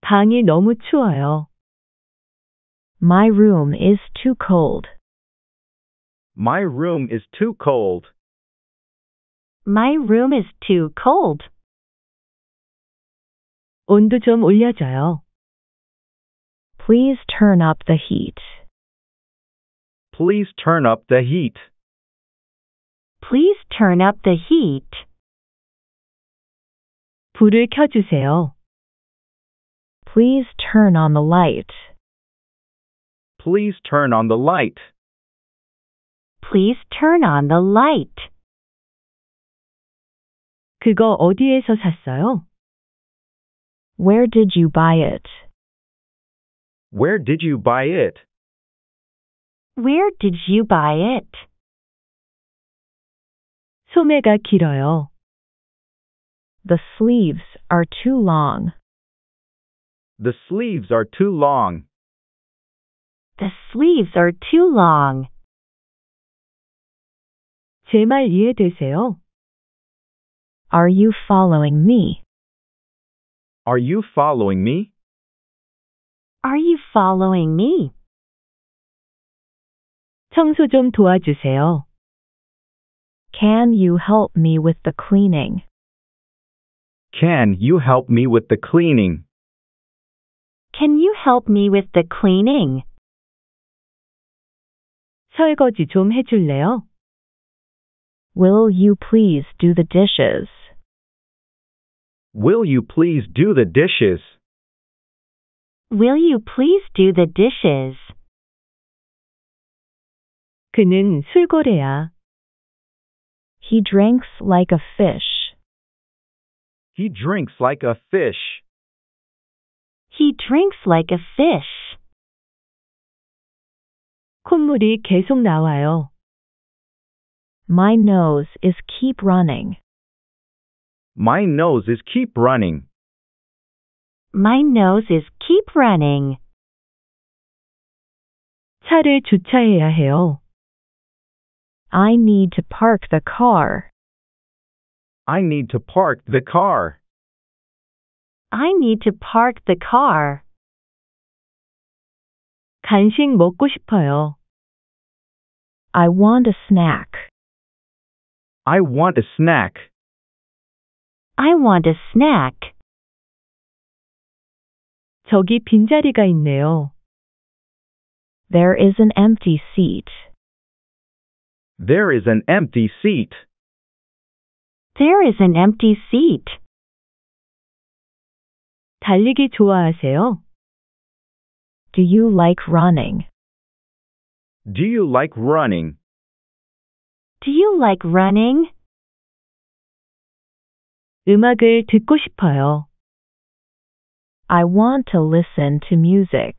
방이 너무 추워요. My room is too cold. My room is too cold. My room is too cold. 온도 좀 올려줘요. Please turn up the heat. Please turn up the heat. Please turn up the heat. 불을 켜주세요. Please turn on the light. Please turn on the light. Please turn on the light. 그거 어디에서 샀어요? Where did you buy it? Where did you buy it? Where did you buy it? 소매가 길어요. The sleeves are too long. The sleeves are too long. The sleeves are too long. 제 말 이해되세요? Are you following me? Are you following me? Are you following me? 청소 좀 도와주세요. Can you help me with the cleaning? Can you help me with the cleaning? Can you help me with the cleaning? 설거지 좀 해줄래요? Will you please do the dishes? Will you please do the dishes? Will you please do the dishes? 그는 술고래야. He drinks like a fish. He drinks like a fish. He drinks like a fish. 콧물이 계속 나와요. My nose is keep running. My nose is keep running. My nose is keep running. 차를 주차해야 해요. I need to park the car. I need to park the car. I need to park the car. 간식 먹고 싶어요. I want a snack. I want a snack. I want a snack. 저기 빈자리가 있네요. There is an empty seat. There is an empty seat. There is an empty seat. 달리기 좋아하세요? Do you like running? Do you like running? Do you like running? 음악을 듣고 싶어요. I want to listen to music.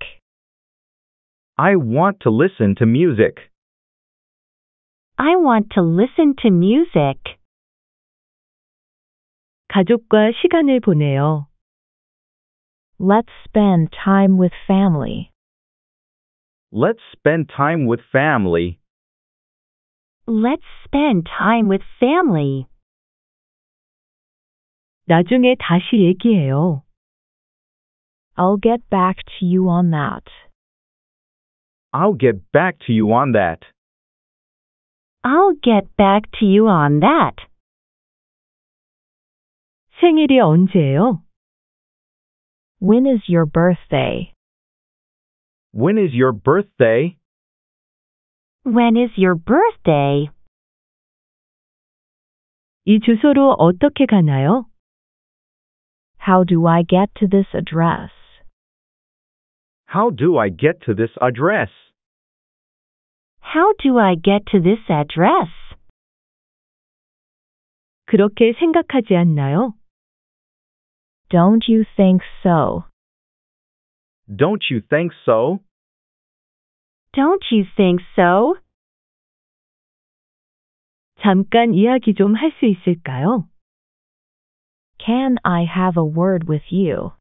I want to listen to music. I want to listen to music. 가족과 시간을 보내요. Let's spend time with family. Let's spend time with family. Let's spend time with family. 나중에 다시 얘기해요. I'll get back to you on that. I'll get back to you on that. I'll get back to you on that. 생일이 언제예요? When is your birthday? When is your birthday? When is your birthday? 이 주소로 어떻게 가나요? How do I get to this address? How do I get to this address? How do I get to this address? 그렇게 생각하지 않나요? Don't you think so? Don't you think so? Don't you think so? 잠깐 이야기 좀 할 수 있을까요? Can I have a word with you?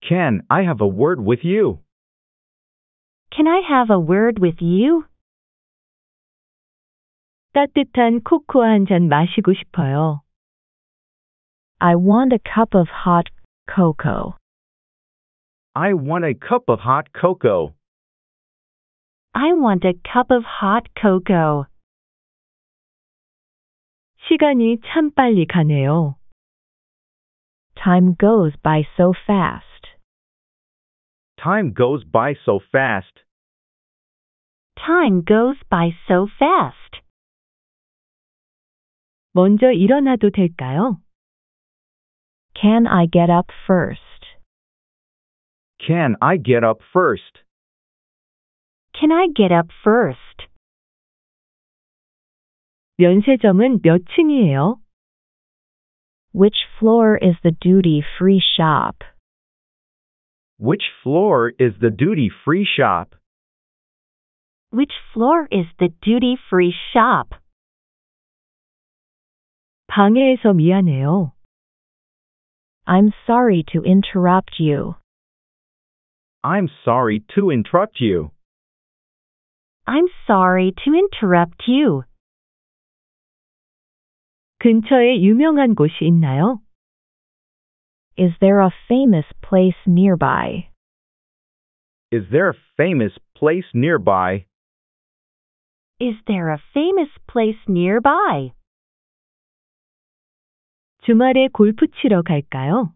Can I have a word with you? Can I have a word with you? 따뜻한 코코아 한 잔 마시고 싶어요. I want a cup of hot cocoa. I want a cup of hot cocoa. I want a cup of hot cocoa. 시간이 참 빨리 가네요. Time goes by so fast. Time goes by so fast. Time goes by so fast. 먼저 일어나도 될까요? Can I get up first? Can I get up first? Can I get up first? 면세점은 몇 층이에요? Which floor is the duty free shop? Which floor is the duty free shop? Which floor is the duty free shop? 방해해서 미안해요. I'm sorry to interrupt you. I'm sorry to interrupt you. I'm sorry to interrupt you. 근처에 유명한 곳이 있나요? Is there a famous place nearby? Is there a famous place nearby? Is there a famous place nearby? 주말에 골프 치러 갈까요?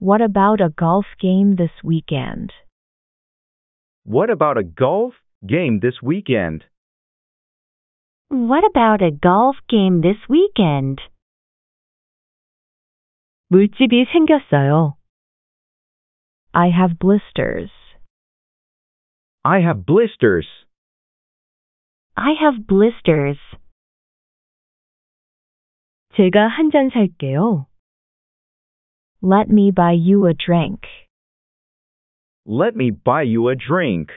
What about a golf game this weekend? What about a golf game this weekend? What about a golf game this weekend? 물집이 생겼어요. I have blisters. I have blisters. I have blisters. 제가 한 잔 살게요. Let me buy you a drink. Let me buy you a drink.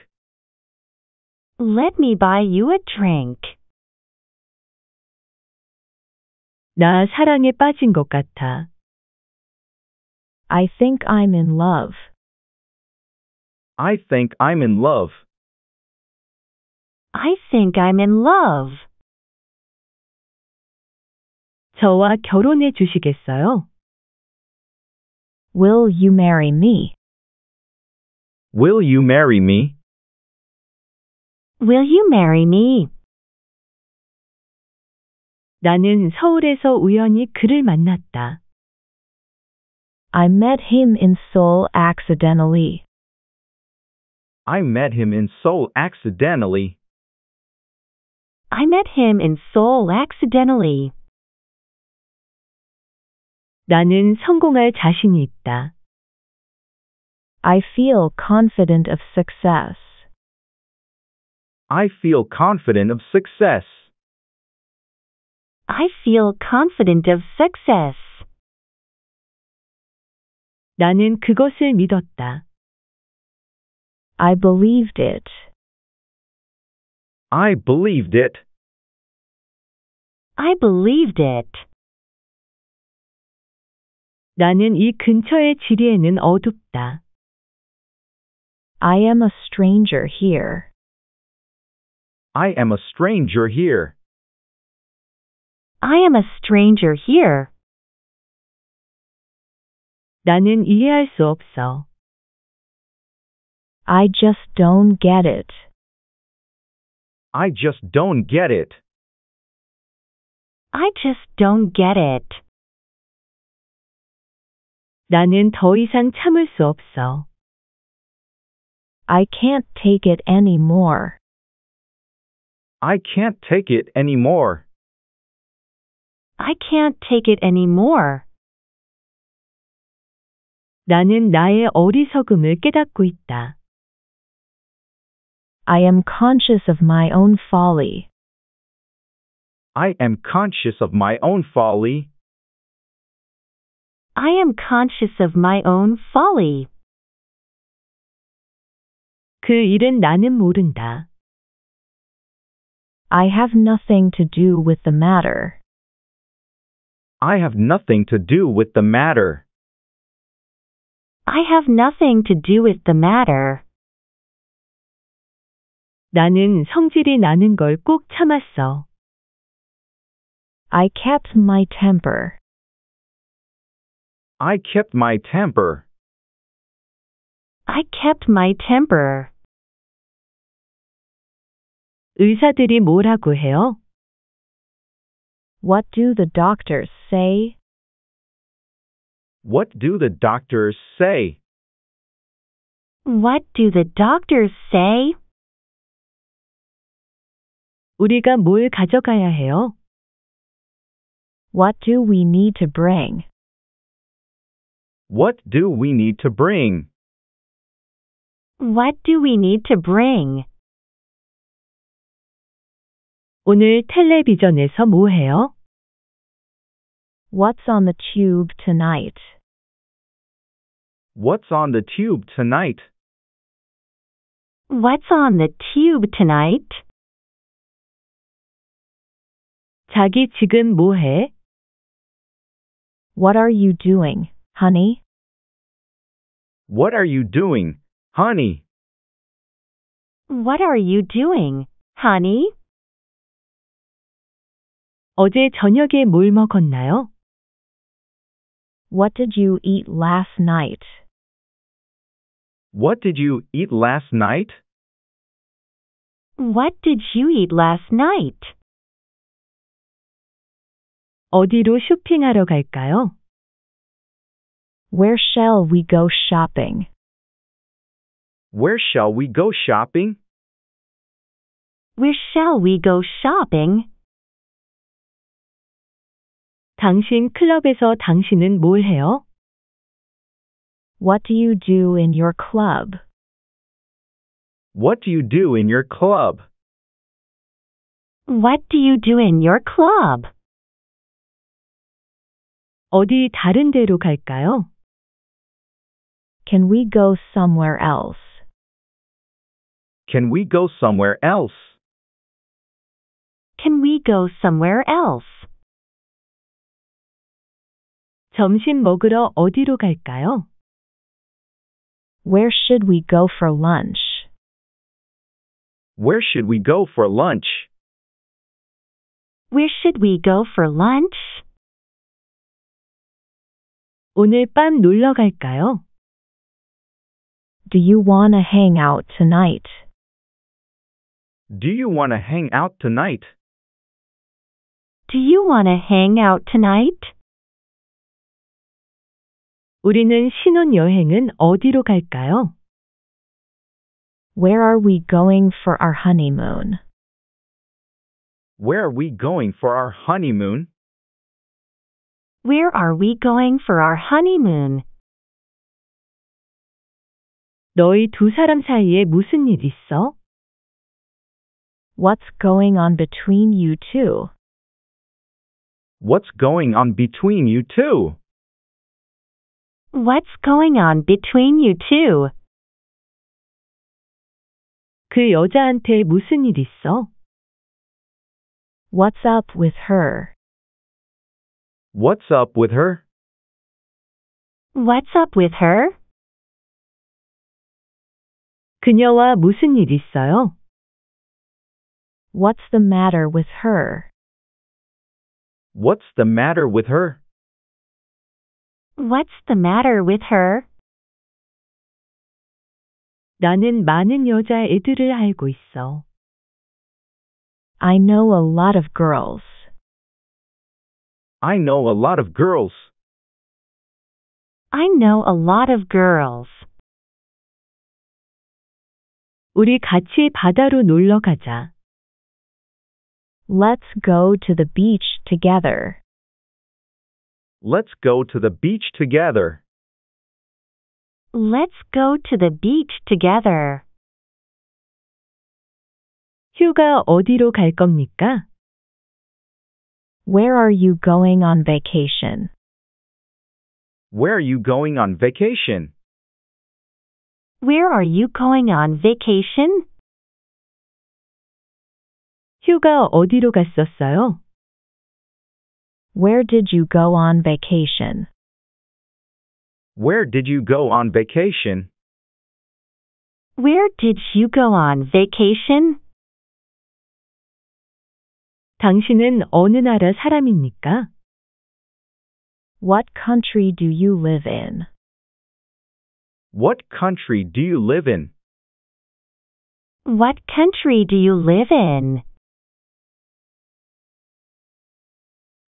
Let me buy you a drink. 나 사랑에 빠진 것 같아. I think I'm in love. I think I'm in love. I think I'm in love. 저와 결혼해 주시겠어요? Will you marry me? Will you marry me? Will you marry me? 나는 서울에서 우연히 그를 만났다. I met him in Seoul accidentally. I met him in Seoul accidentally. I met him in Seoul accidentally. 나는 성공할 자신이 있다. I feel confident of success. I feel confident of success. I feel confident of success. 나는 그것을 믿었다. I believed it. I believed it. I believed it. 나는 이 근처의 지리에는 어둡다. I am a stranger here. I am a stranger here. I am a stranger here. 나는 이해할 수 없어. I just don't get it. I just don't get it. I just don't get it. 나는 더 이상 참을 수 없어. I can't take it anymore. I can't take it anymore. I can't take it anymore. 나는 나의 어리석음을 깨닫고 있다. I am conscious of my own folly. I am conscious of my own folly. I am conscious of my own folly. 그 일은 나는 모른다. I have nothing to do with the matter. I have nothing to do with the matter. I have nothing to do with the matter. 나는 성질이 나는 걸 꼭 참았어. I kept my temper. I kept my temper. I kept my temper. 의사들이 뭐라고 해요? What do the doctors say? What do the doctors say? What do the doctors say? 우리가 뭘 가져가야 해요? What do we need to bring? What do we need to bring? What do we need to bring? 오늘 텔레비전에서 뭐 해요? What's on the tube tonight? What's on the tube tonight? What's on the tube tonight? 자기 지금 뭐 해? What are you doing, honey? What are you doing, honey? What are you doing, honey? 어제 저녁에 뭘 먹었나요? What did you eat last night? What did you eat last night? What did you eat last night? 어디로 쇼핑하러 갈까요? Where shall we go shopping? Where shall we go shopping? Where shall we go shopping? 당신 클럽에서 당신은 뭘 해요? What do you do in your club? What do you do in your club? What do you do in your club? 어디 다른 데로 갈까요? Can we go somewhere else? Can we go somewhere else? Can we go somewhere else? 점심 먹으러 어디로 갈까요? Where should we go for lunch? Where should we go for lunch? Where should we go for lunch? 오늘 밤 놀러 갈까요? Do you want to hang out tonight? Do you want to hang out tonight? Do you want to hang out tonight? 우리는 신혼여행은 어디로 갈까요? Where are we going for our honeymoon? Where are we going for our honeymoon? Where are we going for our honeymoon? 너희 두 사람 사이에 무슨 일 있어? What's going on between you two? What's going on between you two? What's going on between you two? 그 여자한테 무슨 일 있어? What's up with her? What's up with her? What's up with her? 그녀와 무슨 일 있어요? What's the matter with her? What's the matter with her? What's the matter with her? 나는 많은 여자애들을 알고 있어. I know a lot of girls. I know a lot of girls. I know a lot of girls. 우리 같이 바다로 놀러 가자. Let's go to the beach together. Let's go to the beach together. Let's go to the beach together. 휴가 어디로 갈 겁니까? Where are you going on vacation? Where are you going on vacation? Where are you going on vacation? 휴가 어디로 갔었어요? Where did you go on vacation? Where did you go on vacation? Where did you go on vacation? 당신은 어느 나라 사람입니까? What country do you live in? What country do you live in? What country do you live in?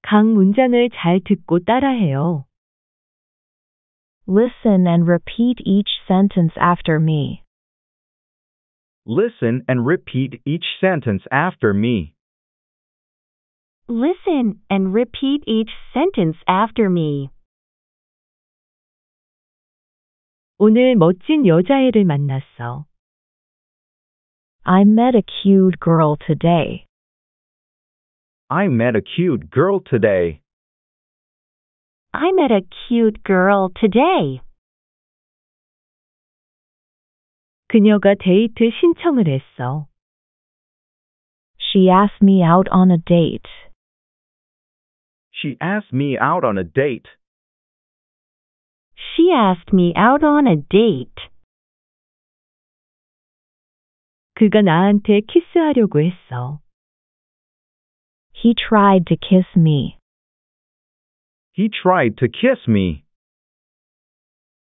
각 문장을 잘 듣고 따라해요. Listen and repeat each sentence after me. Listen and repeat each sentence after me. Listen and repeat each sentence after me. 오늘 멋진 여자애를 만났어. I met a cute girl today. I met a cute girl today. I met a cute girl today. 그녀가 데이트 신청을 했어. She asked me out on a date. She asked me out on a date. She asked me out on a date. 그가 나한테 키스하려고 했어. He tried to kiss me. He tried to kiss me.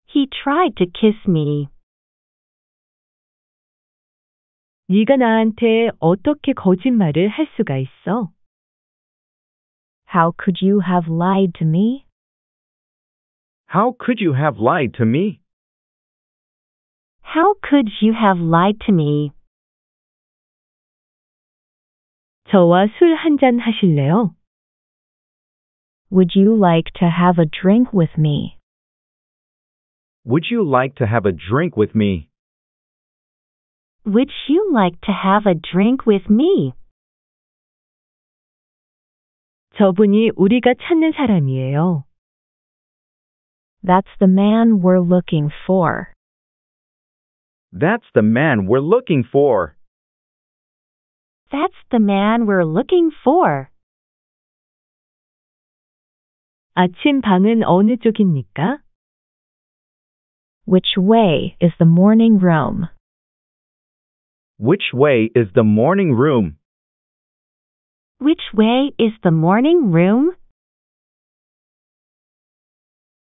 He tried to kiss me. 네가 나한테 어떻게 거짓말을 할 수가 있어? How could you have lied to me? How could you have lied to me? How could you have lied to me? 저와 술 한잔 하실래요? Would you like to have a drink with me? Would you like to have a drink with me? Would you like to have a drink with me? 저분이 우리가 찾는 사람이에요. That's the man we're looking for. That's the man we're looking for. That's the man we're looking for. 아침 방은 어느 쪽입니까? Which way is the morning room? Which way is the morning room? Which way is the morning room?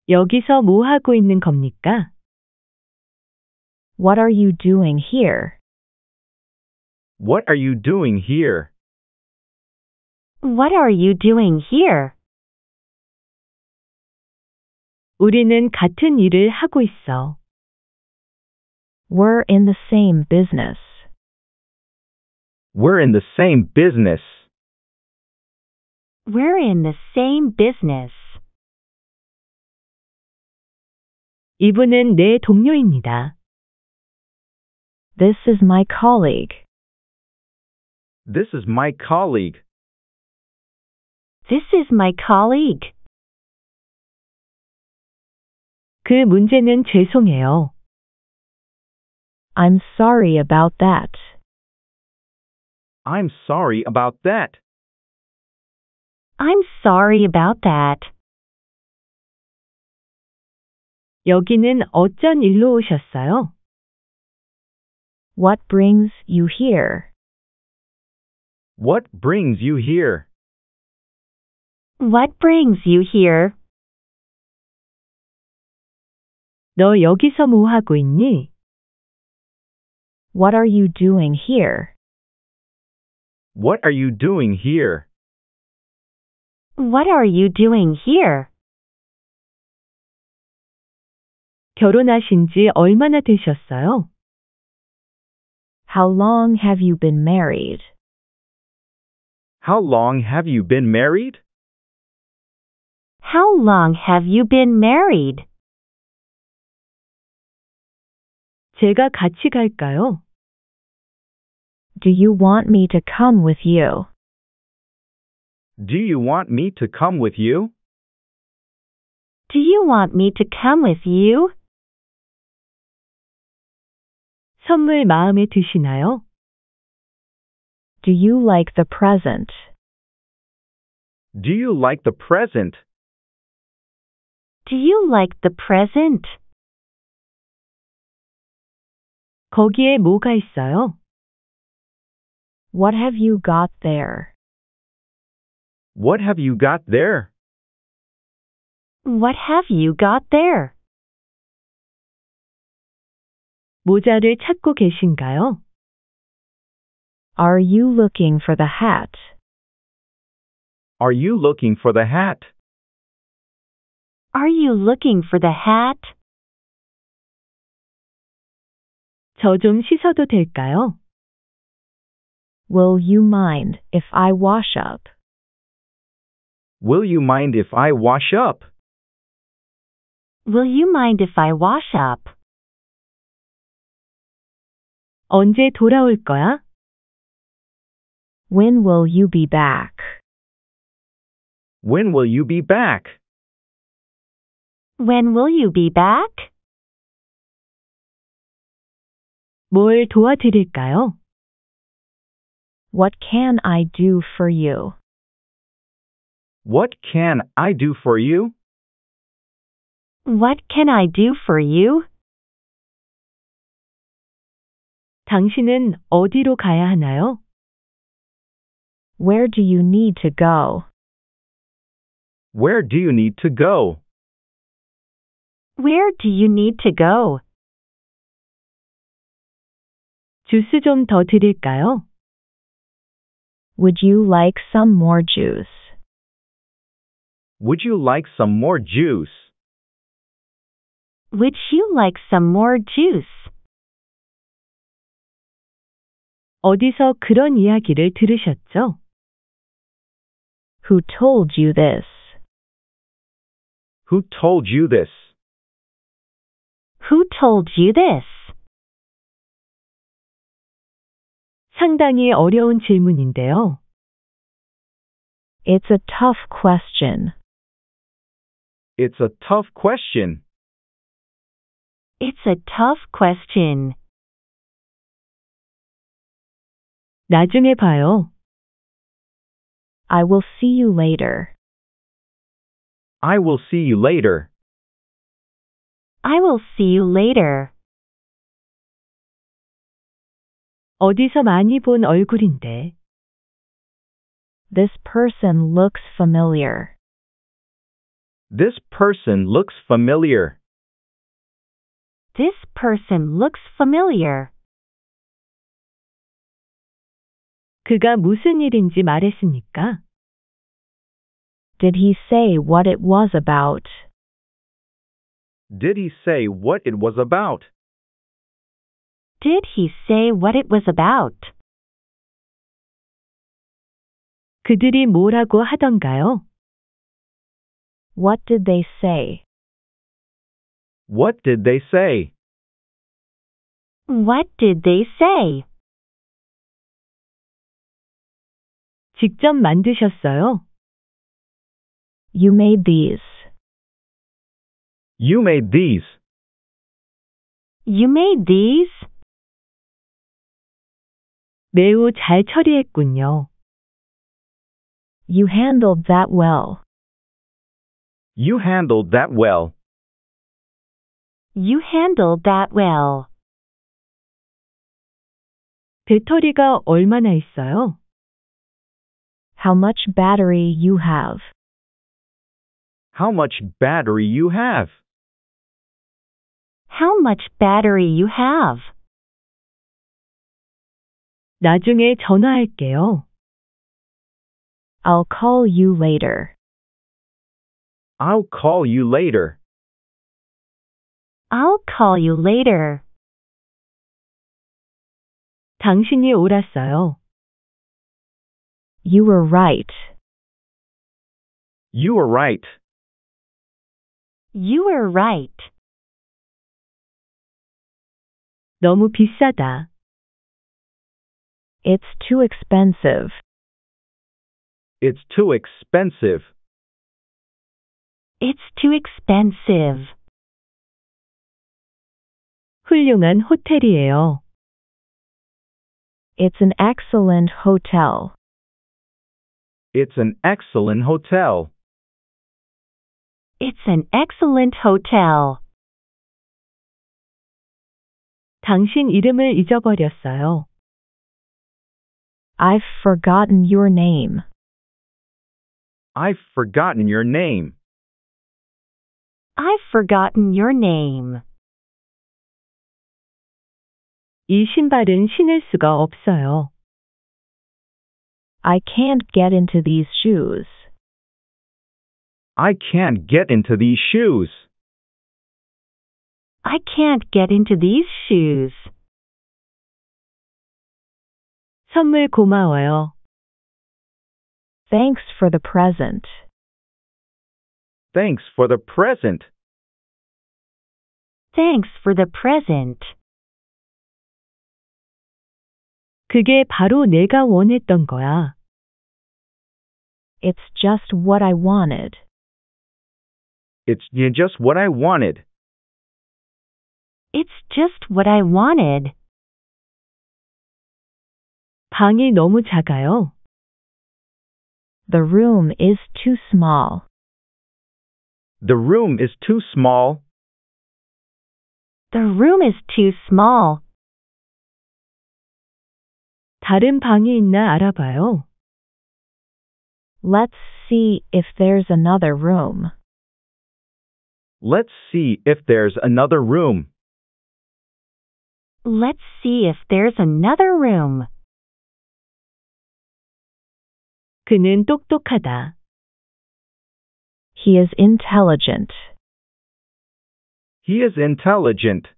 여기서 뭐 하고 있는 겁니까? What are you doing here? What are you doing here? What are you doing here? 우리는 같은 일을 하고 있어. We're in the same business. We're in the same business. We're in the same business. 이분은 내 동료입니다. This is my colleague. This is my colleague. This is my colleague. 그 문제는 죄송해요. I'm sorry about that. I'm sorry about that. I'm sorry about that. 여기는 어쩐 일로 오셨어요? What brings you here? What brings you here? What brings you here? 너 여기서 뭐 하고 있니? What are you doing here? What are you doing here? What are you doing here? 결혼하신 지 얼마나 되셨어요? How long have you been married? How long have you been married? How long have you been married? 제가 같이 갈까요? Do you want me to come with you? Do you want me to come with you? Do you want me to come with you? 선물 마음에 드시나요? Do you like the present? Do you like the present? Do you like the present? 거기에 뭐가 있어요? What have you got there? What have you got there? What have you got there? 모자를 찾고 계신가요? Are you looking for the hat? Are you looking for the hat? Are you looking for the hat? 저 좀 씻어도 될까요? Will you mind if I wash up? Will you mind if I wash up? Will you mind if I wash up? 언제 돌아올 거야? When will you be back? When will you be back? When will you be back? 뭘 도와드릴까요? What can I do for you? What can I do for you? What can I do for you? 당신은 어디로 가야 하나요? Where do you need to go? Where do you need to go? Where do you need to go? 주스 좀 더 드릴까요? Would you like some more juice? Would you like some more juice? Would you like some more juice? 어디서 그런 이야기를 들으셨죠? Who told you this? Who told you this? Who told you this? 상당히 어려운 질문인데요. It's a tough question. It's a tough question. It's a tough question. 나중에 봐요. I will see you later. I will see you later. I will see you later. 어디서 많이 본 얼굴인데. This person looks familiar. This person looks familiar. This person looks familiar. 그가 무슨 일인지 말했습니까? Did he say what it was about? Did he say what it was about? Did he say what it was about? 그들이 뭐라고 하던가요? What did they say? What did they say? What did they say? 직접 만드셨어요? You made these. You made these. You made these? 매우 잘 처리했군요. You handled that well. You handled that well. You handled that well. 배터리가 얼마나 있어요? How much battery you have. How much battery you have. How much battery you have. 나중에 전화할게요. I'll call you later. I'll call you later. I'll call you later. 당신이 옳았어요. You were right. You were right. You were right. 너무 비싸다. It's too expensive. It's too expensive. It's too expensive. 훌륭한 호텔이에요. It's an excellent hotel. It's an excellent hotel. It's an excellent hotel. 당신 이름을 잊어버렸어요. I've forgotten your name. I've forgotten your name. I've forgotten your name. 이 신발은 신을 수가 없어요. I can't get into these shoes. I can't get into these shoes. I can't get into these shoes. 선물 고마워요. Thanks for the present. Thanks for the present. Thanks for the present. 그게 바로 내가 원했던 거야. It's just what I wanted. It's y- just what I wanted. It's just what I wanted. 방이 너무 작아요. The room is too small. The room is too small. The room is too small. 다른 방이 있나 알아봐요. Let's see if there's another room. Let's see if there's another room. Let's see if there's another room. 그는 똑똑하다. He is intelligent. He is intelligent.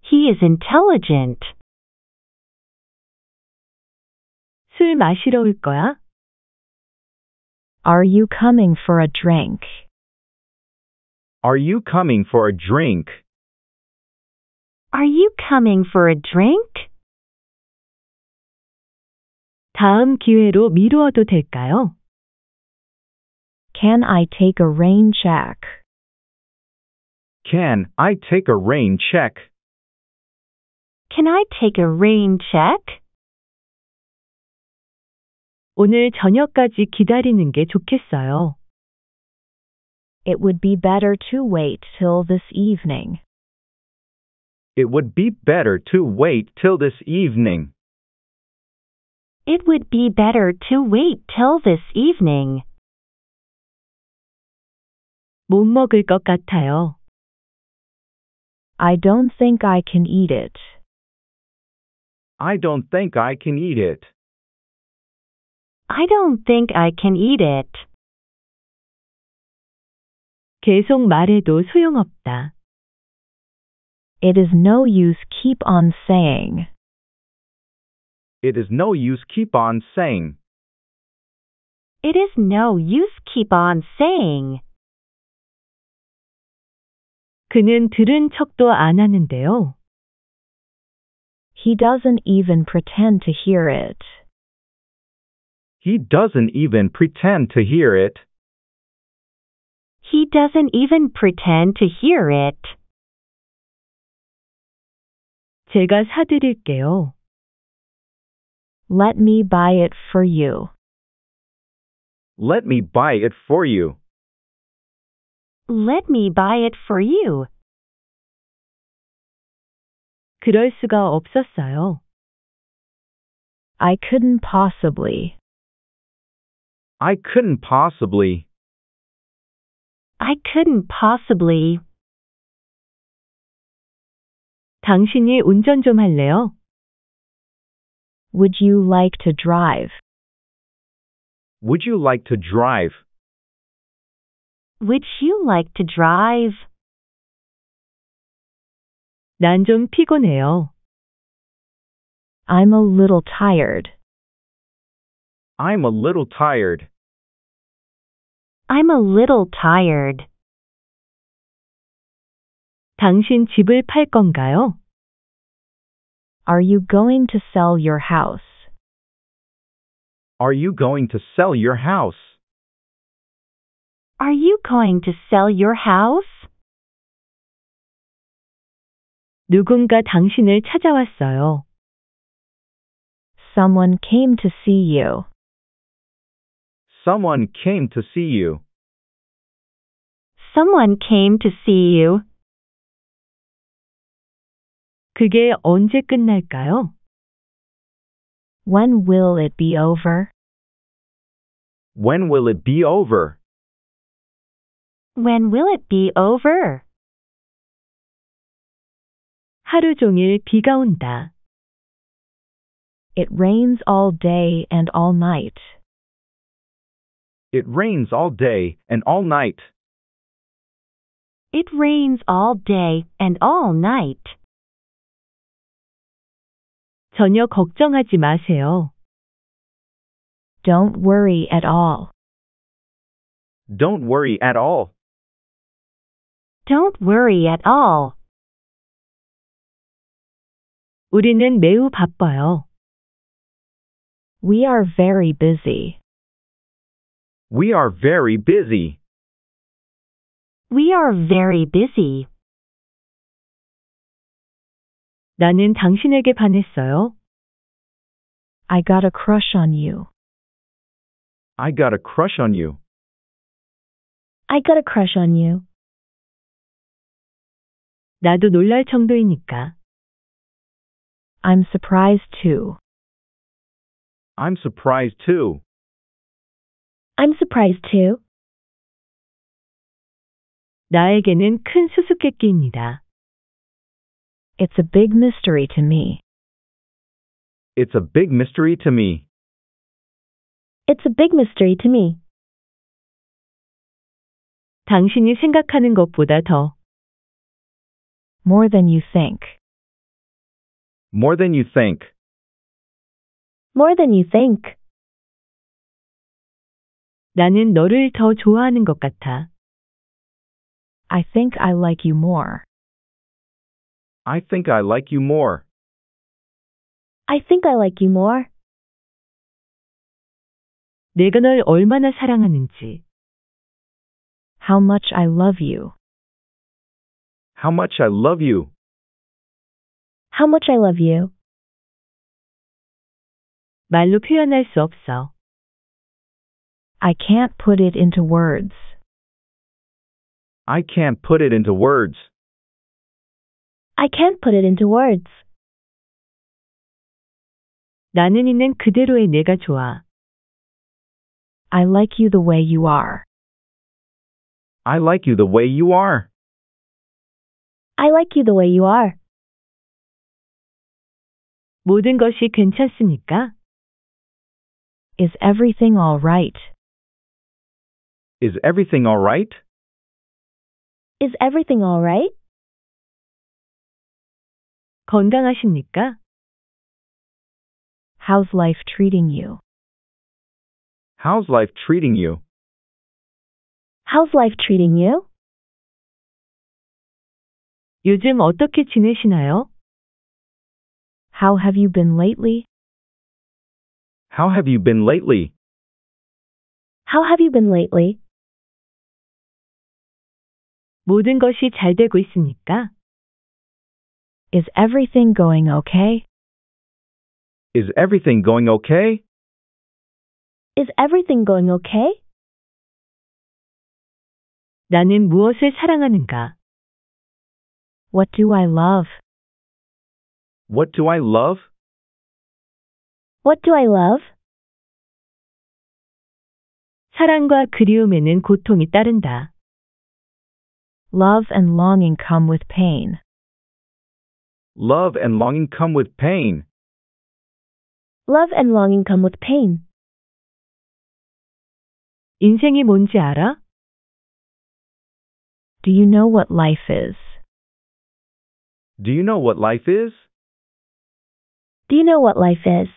He is intelligent. 술 마시러 올 거야? Are you coming for a drink? Are you coming for a drink? Are you coming for a drink? 다음 기회로 미루어도 될까요? Can I take a rain check? Can I take a rain check? Can I take a rain check? 오늘 저녁까지 기다리는 게 좋겠어요. It would be better to wait till this evening. It would be better to wait till this evening. It would be better to wait till this evening. 못 먹을 것 같아요. I don't think I can eat it. I don't think I can eat it. I don't think I can eat it. 계속 말해도 소용없다. It is no use keep on saying. It is no use keep on saying. It is no use keep on saying. 그는 들은 척도 안 하는데요. He doesn't even pretend to hear it. He doesn't even pretend to hear it. He doesn't even pretend to hear it. 제가 사드릴게요. Let me buy it for you. Let me buy it for you. Let me buy it for you. 그럴 수가 없었어요. I couldn't possibly. I couldn't possibly. I couldn't possibly. 당신이 운전 좀 할래요? Would you like to drive? Would you like to drive? Would you like to drive? 난 좀 피곤해요. I'm a little tired. I'm a little tired. I'm a little tired. 당신 집을 팔 건가요? Are you going to sell your house? Are you going to sell your house? Are you going to sell your house? 누군가 당신을 찾아왔어요. Someone came to see you. Someone came to see you. Someone came to see you. 그게 언제 끝날까요? When will it be over? When will it be over? When will it be over? 하루 종일 비가 온다. It rains all day and all night. It rains all day and all night. It rains all day and all night. 전혀 걱정하지 마세요. Don't worry at all. Don't worry at all. Don't worry at all. 우리는 매우 바빠요. We are very busy. We are very busy. We are very busy. 나는 당신에게 반했어요. I got a crush on you. I got a crush on you. I got a crush on you. 나도 놀랄 정도이니까. I'm surprised too. I'm surprised too. I'm surprised too. 나에게는 큰 수수께끼입니다. It's a big mystery to me. It's a big mystery to me. It's a big mystery to me. 당신이 생각하는 것보다 더 More than you think. More than you think. More than you think. 나는 너를 더 좋아하는 것 같아. I think I like you more. I think I like you more. I think I like you more. 내가 널 얼마나 사랑하는지. How much I love you. How much I love you. How much I love you. 말로 표현할 수 없어. I can't put it into words. I can't put it into words. I can't put it into words. 나는 있는 그대로의 내가 좋아. I like you the way you are. I like you the way you are. I like you the way you are. 모든 것이 괜찮습니까? Is everything all right? Is everything all right? Is everything all right? 건강하십니까? How's life treating you? How's life treating you? How's life treating you? 요즘 어떻게 지내시나요? How have you been lately? How have you been lately? How have you been lately? 모든 것이 잘 되고 있습니까? Is everything going okay? Is everything going okay? Is everything going okay? 나는 무엇을 사랑하는가? What do I love? What do I love? What do I love? 사랑과 그리움에는 고통이 따른다. Love and longing come with pain. Love and longing come with pain. Love and longing come with pain. 인생이 뭔지 알아? Do you know what life is? Do you know what life is? Do you know what life is?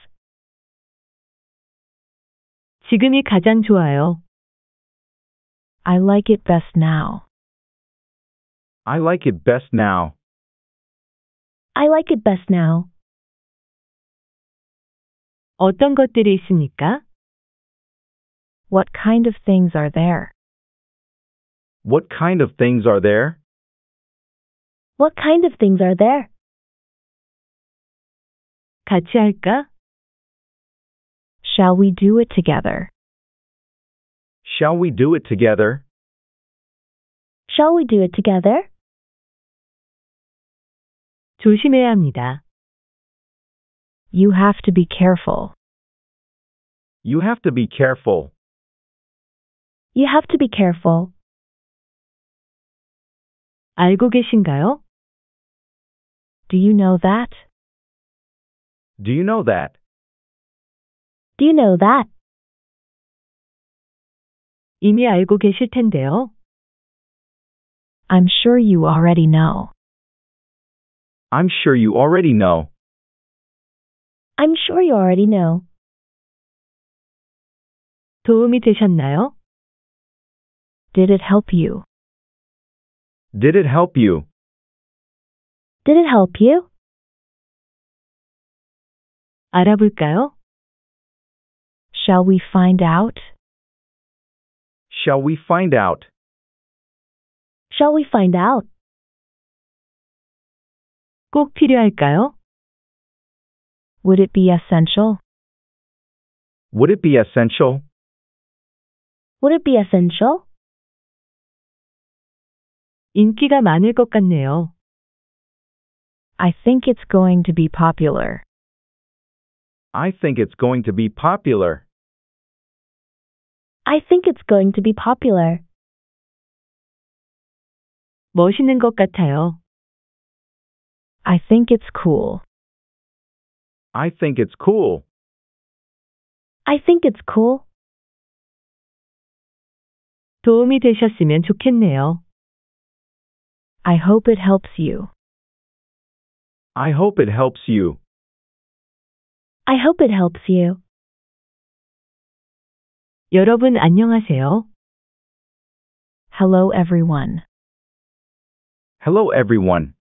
지금이 가장 좋아요. I like it best now. I like it best now. I like it best now. 어떤 것들이 있습니까? What kind of things are there? What kind of things are there? What kind of things are there? 같이 할까? Shall we do it together? Shall we do it together? Shall we do it together? 조심해야 합니다. You have to be careful. You have to be careful. You have to be careful. 알고 계신가요? Do you know that? Do you know that? Do you know that? 이미 알고 계실 텐데요. I'm sure you already know. I'm sure you already know. I'm sure you already know. 도움이 되셨나요? Did it help you? Did it help you? Did it help you? 알아볼까요? Shall we find out? Shall we find out? Shall we find out? 꼭 필요할까요? Would it be essential? Would it be essential? Would it be essential? 인기가 많을 것 같네요. I think it's going to be popular. I think it's going to be popular. I think it's going to be popular. 멋있는 것 같아요. I think it's cool. I think it's cool. I think it's cool. 도움이 되셨으면 좋겠네요. I hope it helps you. I hope it helps you. I hope it helps you. 여러분 안녕하세요. Hello everyone. Hello, everyone.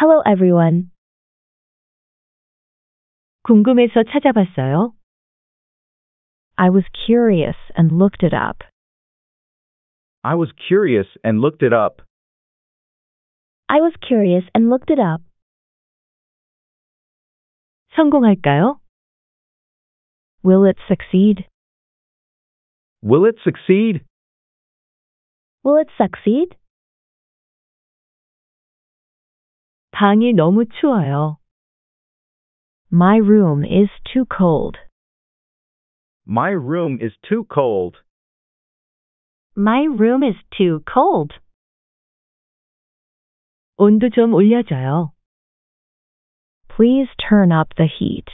Hello everyone. 궁금해서 찾아봤어요. I was curious and looked it up. I was curious and looked it up. I was curious and looked it up. 성공할까요? Will it succeed? Will it succeed? Will it succeed? 방이 너무 추워요. My room is too cold. My room is too cold. My room is too cold. 온도 좀 올려줘요. Please turn up the heat.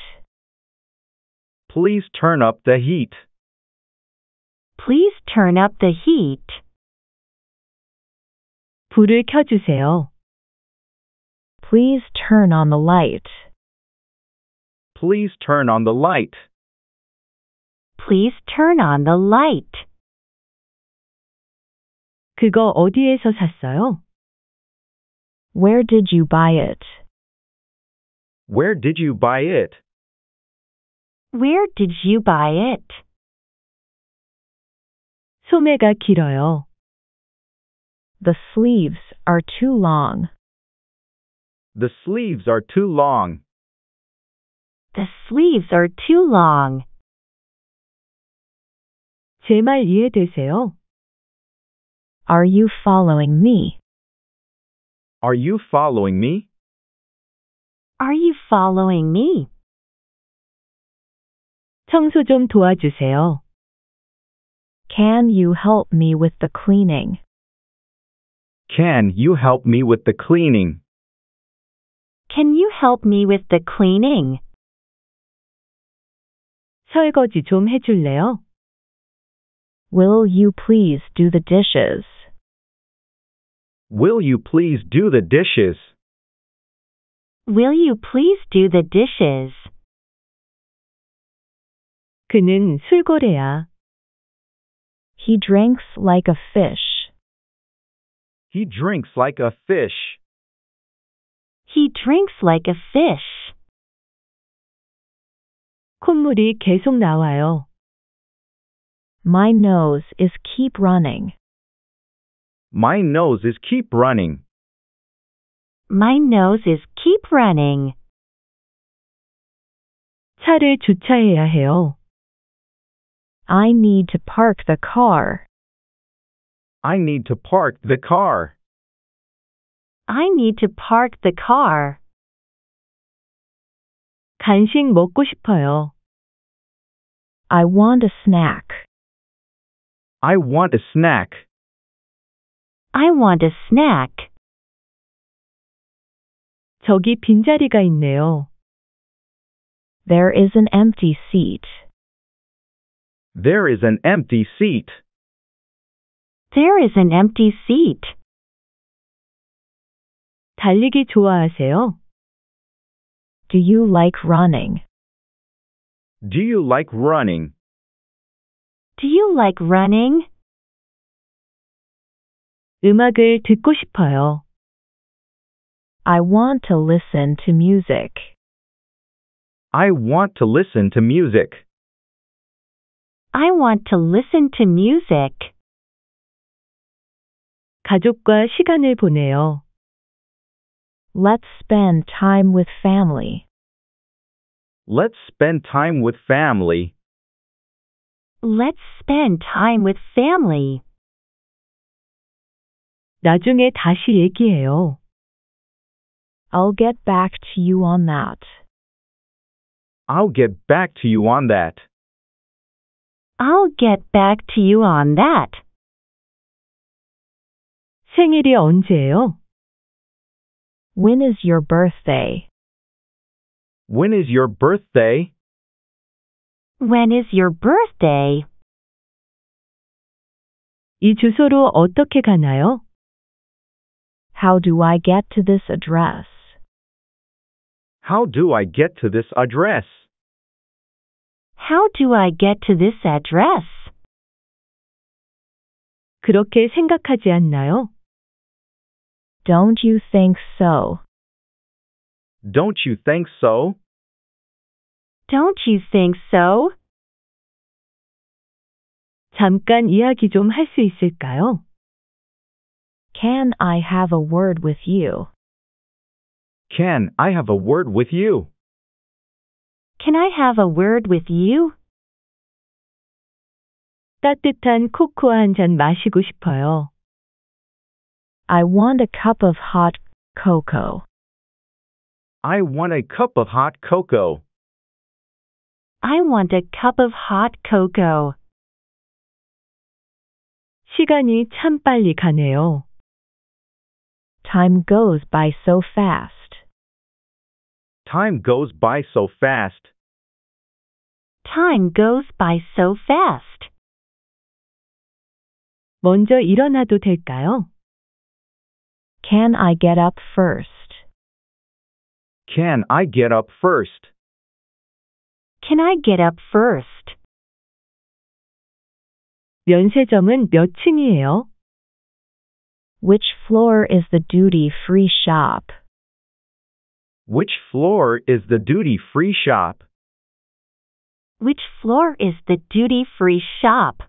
Please turn up the heat. Please turn up the heat. 불을 켜주세요. Please turn on the light. Please turn on the light. Please turn on the light. 그거 어디에서 샀어요? Where did you buy it? Where did you buy it? Where did you buy it? 소매가 길어요. The sleeves are too long. The sleeves are too long. The sleeves are too long. 제 말 이해되세요? Are you following me? Are you following me? Are you following me? 청소 좀 도와주세요. Can you help me with the cleaning? Can you help me with the cleaning? Can you help me with the cleaning? 설거지 좀 해줄래요? Will you please do the dishes? Will you please do the dishes? Will you please do the dishes? 그는 술고래야. He drinks like a fish. He drinks like a fish. He drinks like a fish. 콧물이 계속 나와요. My nose is keep running. My nose is keep running. My nose is keep running. 차를 주차해야 해요. I need to park the car. I need to park the car. I need to park the car. 간식 먹고 싶어요. I want a snack. I want a snack. I want a snack. 저기 빈자리가 있네요. There is an empty seat. There is an empty seat. There is an empty seat. 달리기 좋아하세요? Do you like running? Do you like running? Do you like running? 음악을 듣고 싶어요. I want to listen to music. I want to listen to music. I want to listen to music. 가족과 시간을 보내요. Let's spend time with family. Let's spend time with family. Let's spend time with family. 나중에 다시 얘기해요. I'll get back to you on that. I'll get back to you on that. I'll get back to you on that. 생일이 언제예요? When is your birthday? When is your birthday? When is your birthday? 이 주소로 어떻게 가나요? How do I get to this address? How do I get to this address? How do I get to this address? 그렇게 생각하지 않나요? Don't you think so? Don't you think so? Don't you think so? 잠깐 이야기 좀 할 수 있을까요? Can I have a word with you? Can I have a word with you? Can I have a word with you? 따뜻한 코코아 한 잔 마시고 싶어요. I want a cup of hot cocoa. I want a cup of hot cocoa. I want a cup of hot cocoa. 시간이 참 빨리 가네요. Time goes by so fast. Time goes by so fast. Time goes by so fast. 먼저 일어나도 될까요? Can I get up first? Can I get up first? Can I get up first? 면세점은 몇 층이에요? Which floor is the duty free shop? Which floor is the duty free shop? Which floor is the duty free shop?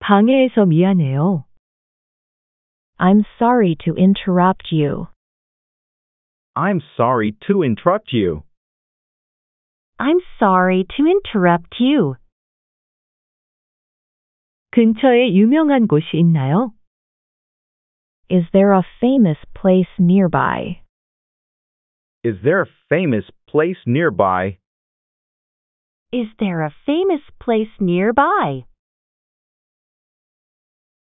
방해해서 미안해요. I'm sorry to interrupt you. I'm sorry to interrupt you. I'm sorry to interrupt you. 근처에 유명한 곳이 있나요? Is there a famous place nearby? Is there a famous place nearby? Is there a famous place nearby?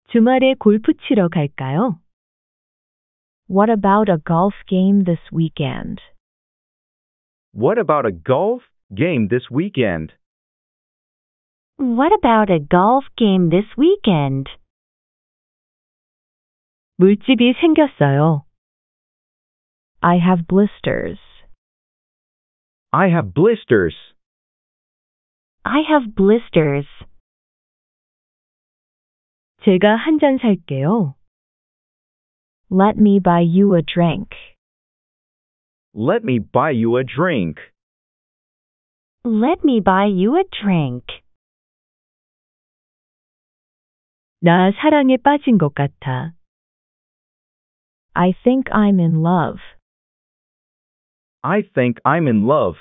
주말에 골프 치러 갈까요? What about a golf game this weekend? What about a golf game this weekend? What about a golf game this weekend? 물집이 생겼어요. I have blisters. I have blisters. I have blisters. 제가 한 잔 살게요. Let me buy you a drink. Let me buy you a drink. Let me buy you a drink. 나 사랑에 빠진 것 같아. I think I'm in love. I think I'm in love.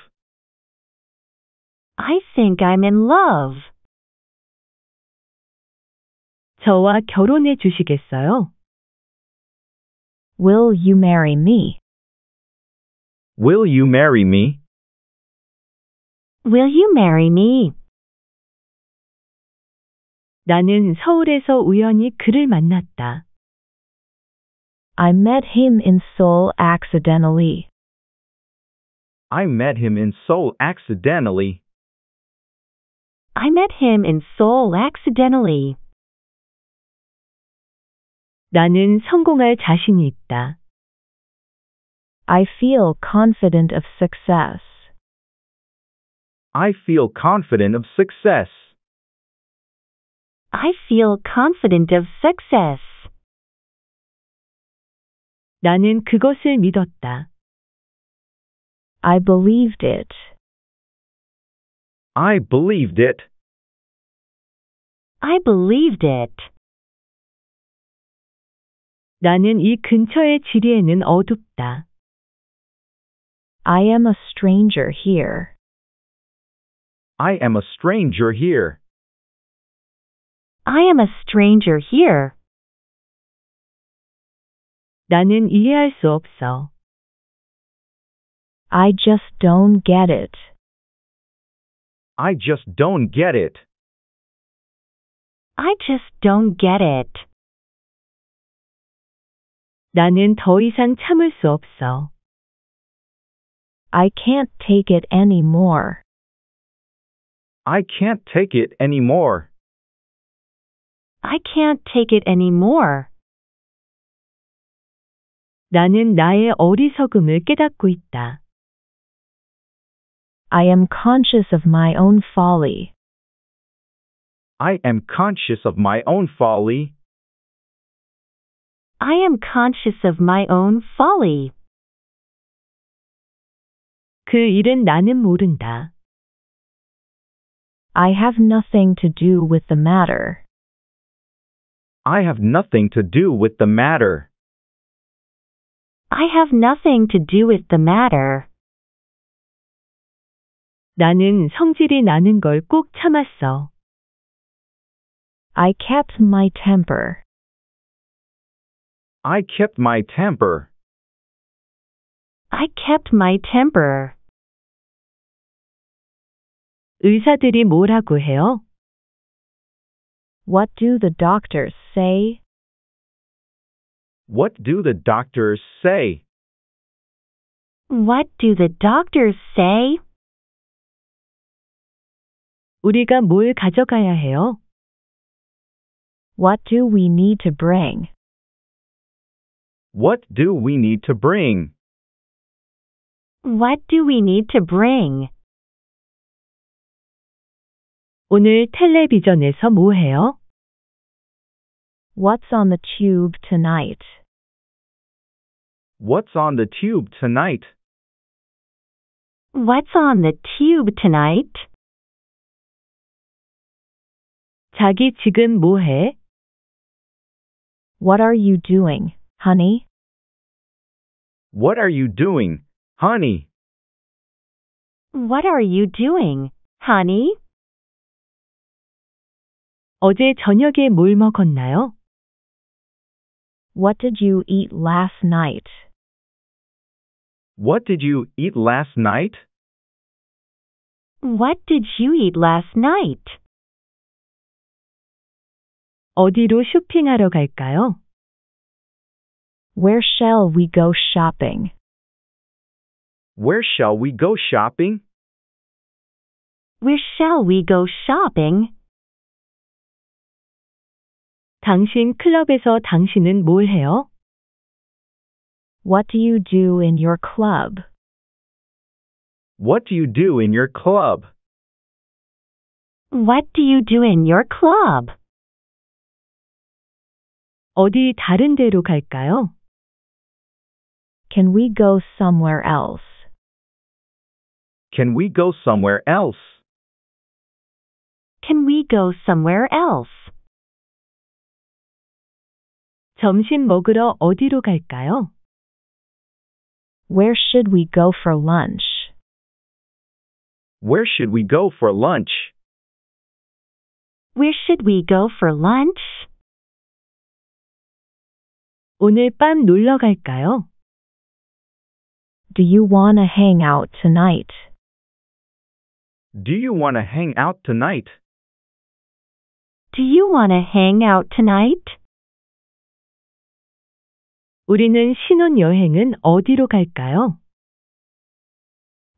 I think I'm in love. 저와 결혼해 주시겠어요? Will you marry me? Will you marry me? Will you marry me? 나는 서울에서 우연히 그를 만났다. I met him in Seoul accidentally. I met him in Seoul accidentally. I met him in Seoul accidentally. 나는 성공할 자신이 있다. I feel confident of success. I feel confident of success. I feel confident of success. 나는 그것을 믿었다. I believed it. I believed it. I believed it. 나는 이 근처의 지리에는 어둡다. I am a stranger here. I am a stranger here. I am a stranger here. 나는 이해할 수 없어. I just don't get it. I just don't get it. I just don't get it. 나는 더 이상 참을 수 없어. I can't take it anymore. I can't take it anymore. I can't take it anymore. 나는 나의 어리석음을 깨닫고 있다. I am conscious of my own folly. I am conscious of my own folly. I am conscious of my own folly. 그 일은 나는 모른다. I have nothing to do with the matter. I have nothing to do with the matter. I have nothing to do with the matter. 나는 성질이 나는 걸 꼭 참았어. I kept my temper. I kept my temper. I kept my temper. 의사들이 뭐라고 해요? What do the doctors say? What do the doctors say? What do the doctors say? 우리가 뭘 가져가야 해요? What do we need to bring? What do we need to bring? What do we need to bring? 오늘 텔레비전에서 뭐 해요? What's on the tube tonight? What's on the tube tonight? What's on the tube tonight? 자기 지금 뭐 해? What are you doing, honey? What are you doing, honey? What are you doing, honey? 어제 저녁에 뭘 먹었나요? What did you eat last night? What did you eat last night? What did you eat last night? 어디로 쇼핑하러 갈까요? Where shall we go shopping? Where shall we go shopping? Where shall we go shopping? 당신 클럽에서 당신은 뭘 해요? What do you do in your club? What do you do in your club? What do you do in your club? 어디 다른 데로 갈까요? Can we go somewhere else? Can we go somewhere else? Can we go somewhere else? 점심 먹으러 어디로 갈까요? Where should we go for lunch? Where should we go for lunch? Where should we go for lunch? 오늘 밤 놀러 갈까요? Do you want to hang out tonight? Do you want to hang out tonight? Do you want to hang out tonight? 우리는 신혼여행은 어디로 갈까요?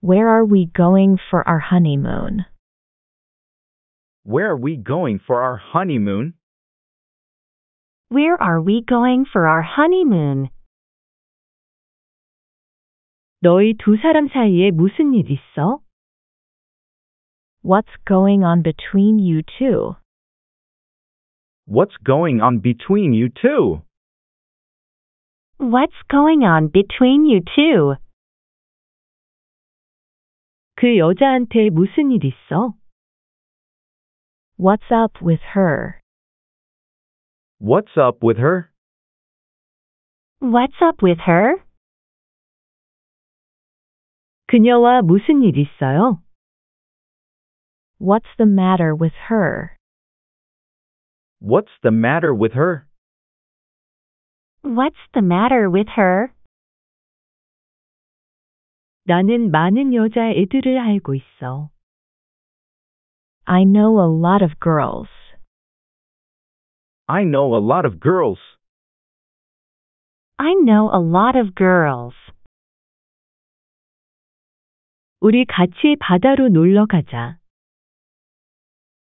Where are we going for our honeymoon? Where are we going for our honeymoon? Where are we going for our honeymoon? 너희 두 사람 사이에 무슨 일 있어? What's going on between you two? What's going on between you two? What's going on between you two? 그 여자한테 무슨 일 있어? What's up with her? What's up with her? What's up with her? 그녀와 무슨 일 있어요? What's the matter with her? What's the matter with her? What's the matter with her? 나는 많은 여자애들을 알고 있어. I know a lot of girls. I know a lot of girls. I know a lot of girls. 우리 같이 바다로 놀러 가자.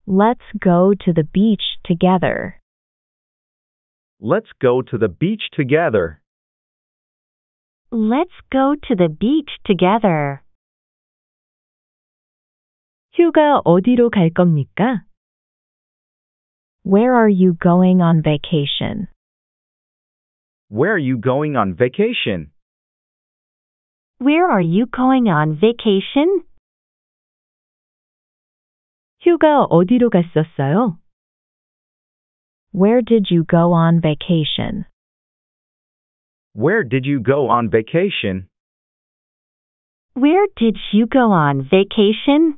Let's go to the beach together. Let's go to the beach together. Let's go to the beach together. 휴가 어디로 갈 겁니까? Where are you going on vacation? Where are you going on vacation? Where are you going on vacation? 휴가 어디로 갔었어요? Where did you go on vacation? Where did you go on vacation? Where did you go on vacation?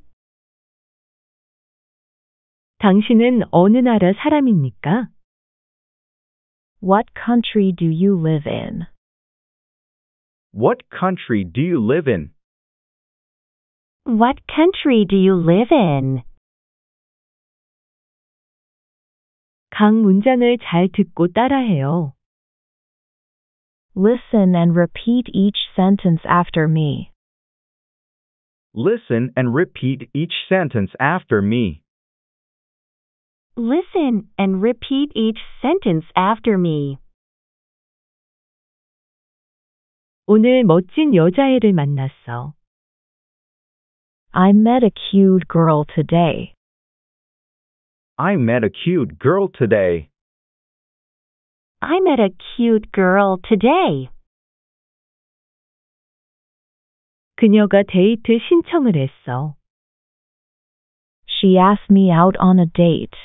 당신은 어느 나라 사람입니까? What country do you live in? What country do you live in? What country do you live in? 각 문장을 잘 듣고 따라해요. Listen and repeat each sentence after me. Listen and repeat each sentence after me. Listen and repeat each sentence after me. 오늘 멋진 여자애를 만났어. I met a cute girl today. I met a cute girl today. I met a cute girl today. 그녀가 데이트 신청을 했어. She asked me out on a date.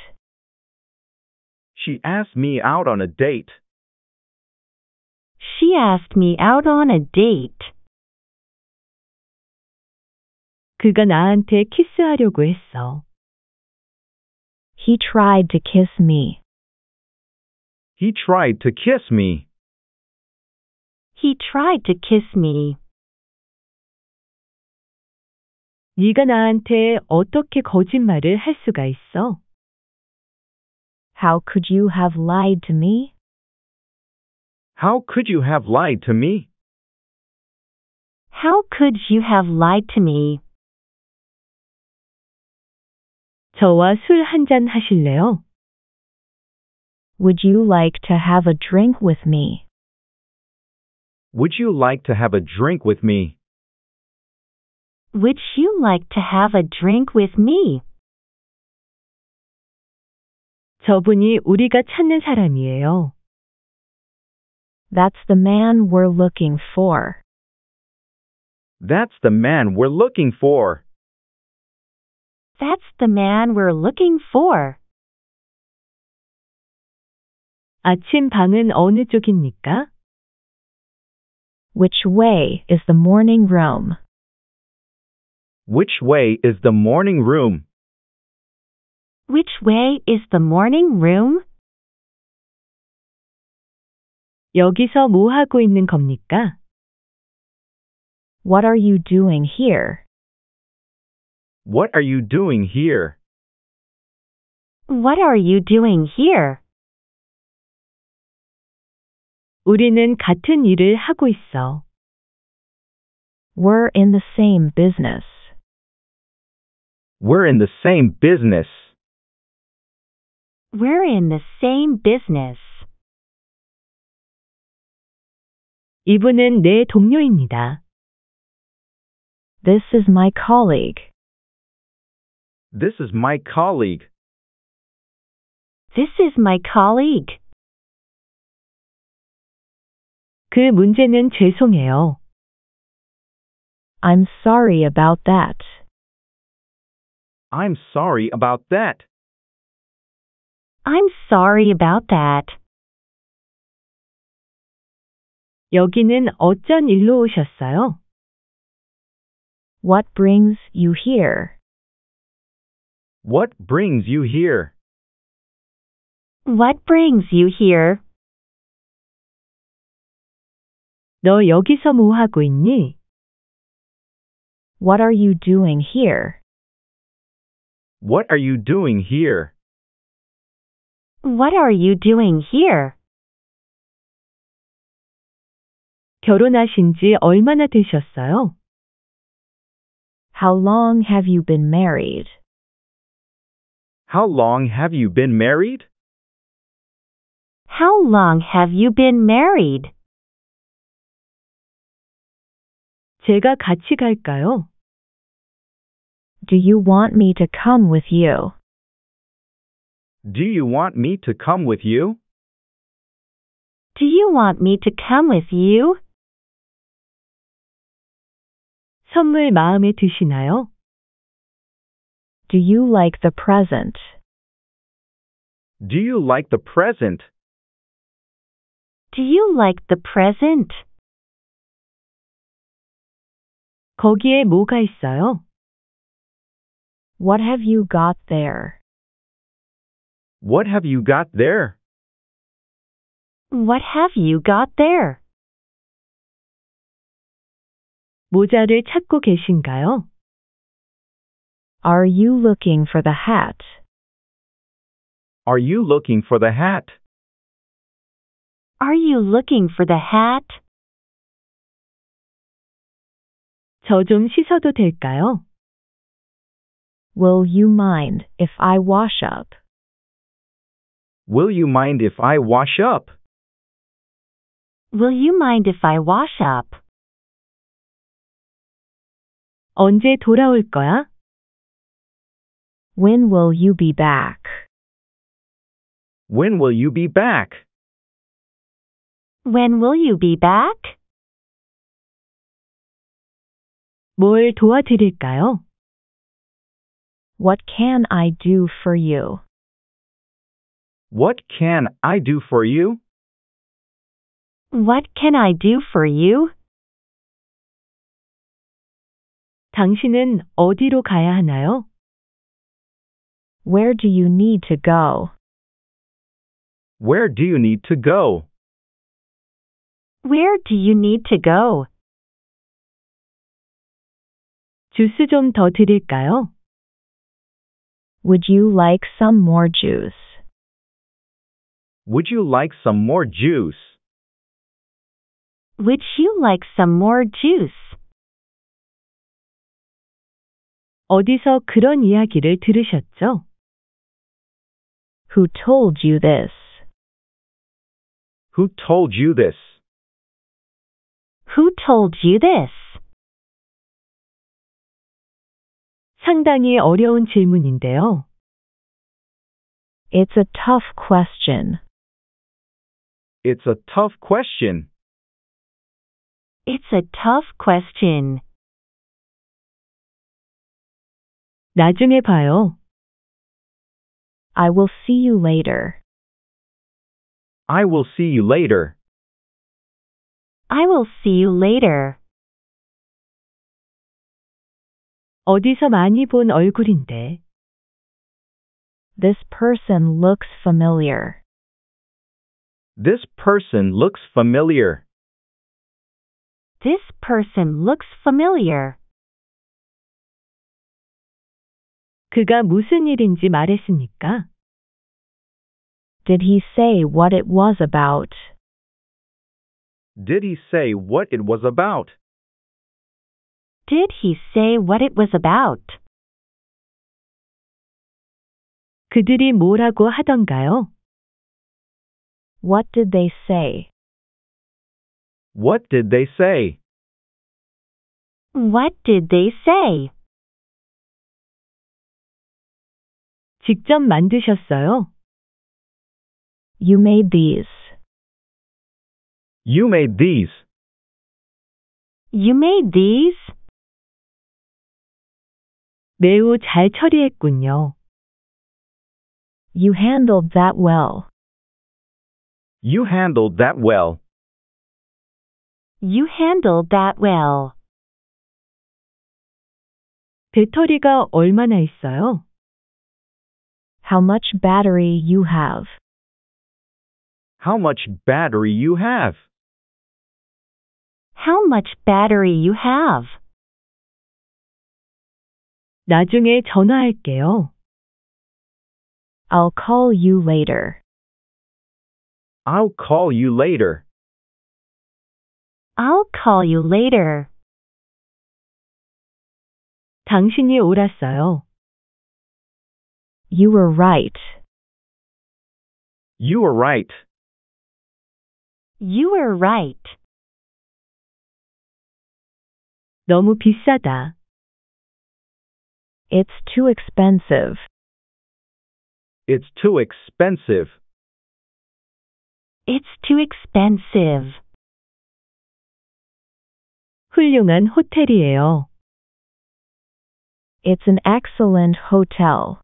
She asked me out on a date. She asked me out on a date. 그가 나한테 키스하려고 했어. He tried to kiss me. He tried to kiss me. He tried to kiss me. 네가 나한테 어떻게 거짓말을 할 수가 있어? How could you have lied to me? How could you have lied to me? How could you have lied to me? 저와 술 한잔 하실래요? Would you like to have a drink with me? Would you like to have a drink with me? Would you like to have a drink with me? 저분이 우리가 찾는 사람이에요. That's the man we're looking for. That's the man we're looking for. That's the man we're looking for. 아침 방은 어느 쪽입니까? Which way is the morning room? Which way is the morning room? Which way is the morning room? 여기서 뭐 하고 있는 겁니까? What are you doing here? What are you doing here? What are you doing here? 우리는 같은 일을 하고 있어. We're in the same business. We're in the same business. We're in the same business. 이분은 내 동료입니다. This is my colleague. This is my colleague. This is my colleague. 그 문제는 죄송해요. I'm sorry about that. I'm sorry about that. I'm sorry about that. 여기는 어쩐 일로 오셨어요? What brings you here? What brings you here? What brings you here? 너 여기서 뭐 하고 있니? What are you doing here? What are you doing here? What are you doing here? 결혼하신 지 얼마나 되셨어요? How long have you been married? How long have you been married? How long have you been married? 제가 같이 갈까요? Do you want me to come with you? Do you want me to come with you? Do you want me to come with you? 선물 마음에 드시나요? Do you like the present? Do you like the present? Do you like the present? 거기에 뭐가 있어요? What have you got there? What have you got there? What have you got there? 모자를 찾고 계신가요? Are you looking for the hat? Are you looking for the hat? Are you looking for the hat? 저 좀 씻어도 될까요? Will you mind if I wash up? Will you mind if I wash up? Will you mind if I wash up? 언제 돌아올 거야? When will you be back? When will you be back? When will you be back? 뭘 도와드릴까요? What can I do for you? What can I do for you? What can I do for you? 당신은 어디로 가야 하나요? Where do you need to go? Where do you need to go? Where do you need to go? 주스 좀 더 드릴까요? Would you like some more juice? Would you like some more juice? Would you like some more juice? 어디서 그런 이야기를 들으셨죠? Who told you this? Who told you this? Who told you this? 상당히 어려운 질문인데요. It's a tough question. It's a tough question. It's a tough question. 나중에 봐요. I will see you later. I will see you later. I will see you later. 어디서 많이 본 얼굴인데. This person looks familiar. This person looks familiar. This person looks familiar. 그가 무슨 일인지 말했습니까? Did he say what it was about? Did he say what it was about? Did he say what it was about? 그들이 뭐라고 하던가요? What did they say? What did they say? What did they say? 직접 만드셨어요? You made these. You made these. You made these? 매우 잘 처리했군요. You handled that well. You handled that well. You handled that well. 배터리가 얼마나 있어요? How much battery you have. How much battery you have. How much battery you have. 나중에 전화할게요. I'll call you later. I'll call you later. I'll call you later. 당신이 옳았어요. You were right. You were right. You were right. 너무 비싸다. It's too expensive. It's too expensive. It's too expensive. 훌륭한 호텔이에요. It's an excellent hotel.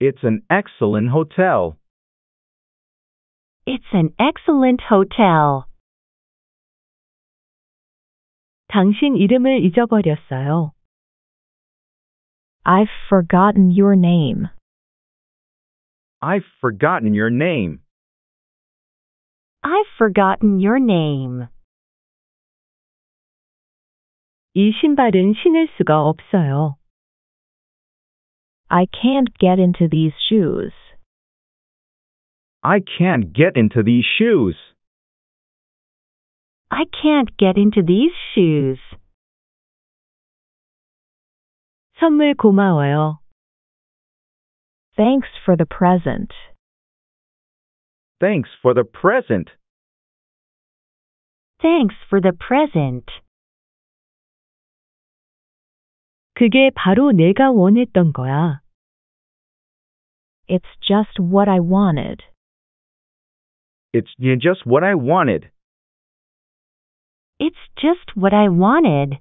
It's an excellent hotel. It's an excellent hotel. 당신 이름을 잊어버렸어요. I've forgotten your name. I've forgotten your name. I've forgotten your name. 이 신발은 신을 수가 없어요. I can't get into these shoes. I can't get into these shoes. I can't get into these shoes. 선물 고마워요. Thanks for the present. Thanks for the present. Thanks for the present. 그게 바로 내가 원했던 거야. It's just what I wanted. It's y- just what I wanted. It's just what I wanted.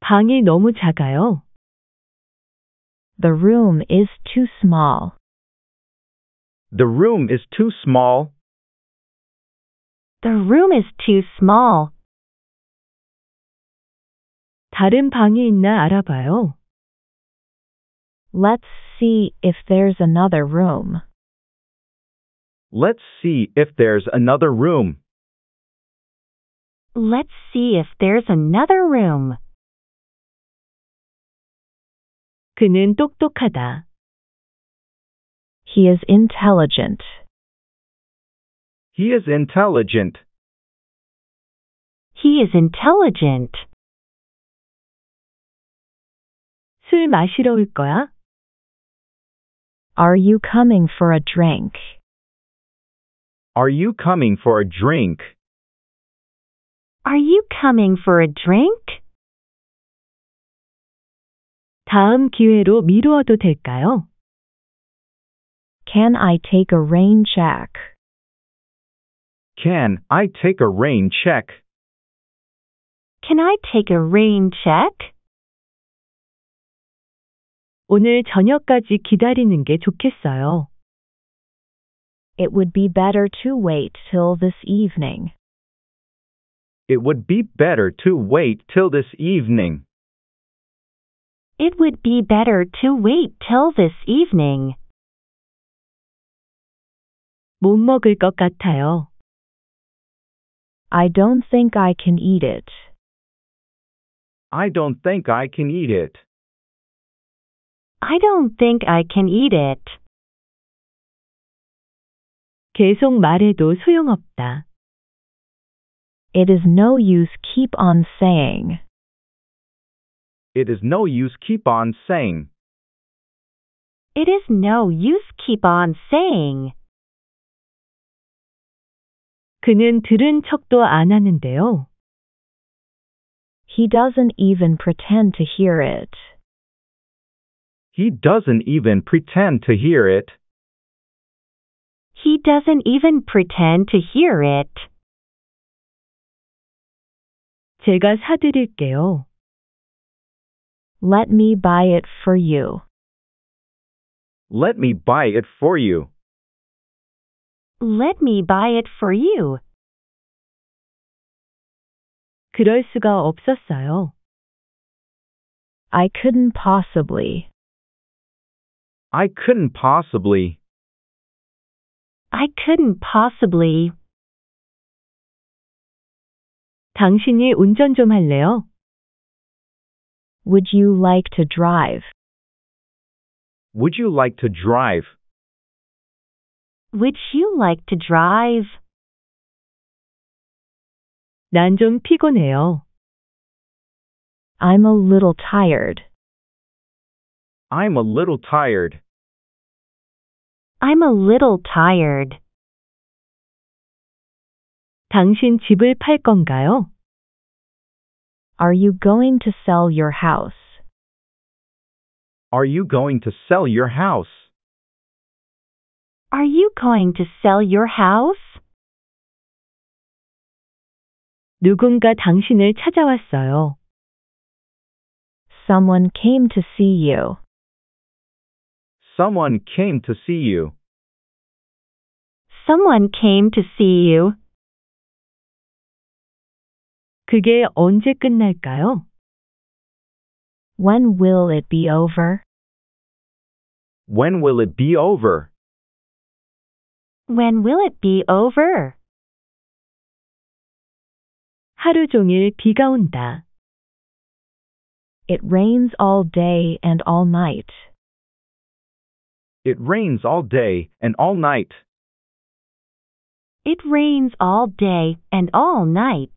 방이 너무 작아요. The room is too small. The room is too small. The room is too small. 다른 방이 있나 알아봐요. Let's see if there's another room. Let's see if there's another room. Let's see if there's another room. 그는 똑똑하다. He is intelligent. He is intelligent. He is intelligent. 술 마시러 올 거야? Are you coming for a drink? Are you coming for a drink? Are you coming for a drink? 다음 기회로 미루어도 될까요? Can I take a rain check? Can I take a rain check? Can I take a rain check? 오늘 저녁까지 기다리는 게 좋겠어요. It would be better to wait till this evening. It would be better to wait till this evening. It would be better to wait till this evening. 못 먹을 것 같아요. I don't think I can eat it. I don't think I can eat it. I don't think I can eat it. 계속 말해도 소용없다. It is no use keep on saying. It is no use keep on saying. It is no use keep on saying. 그는 들은 척도 안 하는데요. He doesn't even pretend to hear it. He doesn't even pretend to hear it. He doesn't even pretend to hear it. 제가 사드릴게요. Let me buy it for you. Let me buy it for you. Let me buy it for you. 그럴 수가 없었어요. I couldn't possibly. I couldn't possibly. I couldn't possibly. 당신이 운전 좀 할래요? Would you like to drive? Would you like to drive? Would you like to drive? 난 좀 피곤해요. I'm a little tired. I'm a little tired. I'm a little tired. 당신 집을 팔 건가요? Are you going to sell your house? Are you going to sell your house? Are you going to sell your house? 누군가 당신을 찾아왔어요. Someone came to see you. Someone came to see you. Someone came to see you. 그게 언제 끝날까요? When will it be over? When will it be over? When will it be over? 하루 종일 비가 온다. It rains all day and all night. It rains all day and all night. It rains all day and all night.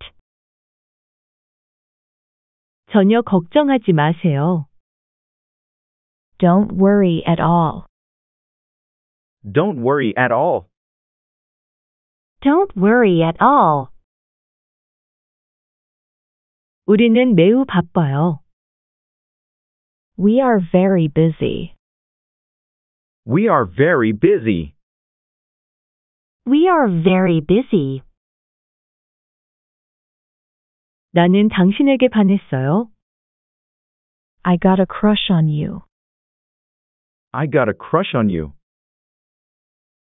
전혀 걱정하지 마세요. Don't worry at all. Don't worry at all. Don't worry at all. 우리는 매우 바빠요. We are very busy. We are very busy. We are very busy. 나는 당신에게 반했어요. I got a crush on you. I got a crush on you.